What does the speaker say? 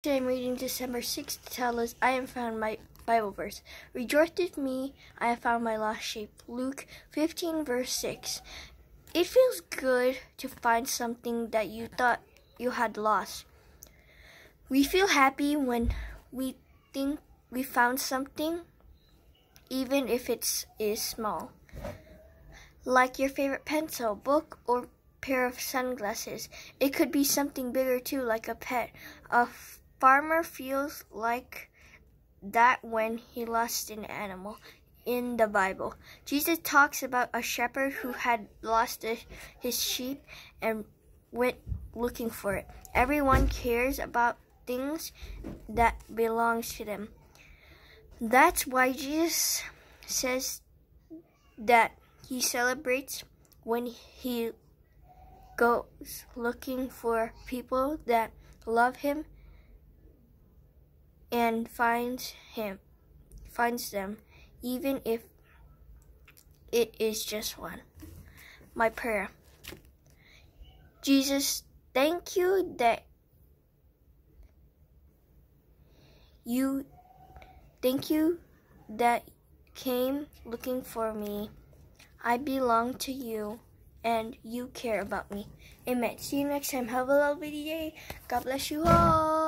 Today I'm reading December 6th to tell us I have found my Bible verse. Rejoice with me, I have found my lost sheep. Luke 15, verse 6. It feels good to find something that you thought you had lost. We feel happy when we think we found something, even if it is small. Like your favorite pencil, book, or pair of sunglasses. It could be something bigger too, like a pet. A farmer feels like that when he lost an animal in the Bible. Jesus talks about a shepherd who had lost a, his sheep and went looking for it. Everyone cares about things that belongs to them. That's why Jesus says that he celebrates when he goes looking for people that love him and finds him finds them even if it is just one my prayer jesus thank you that you thank you that came looking for me i belong to you and you care about me. Amen. See you next time. Have a lovely day. God bless you all.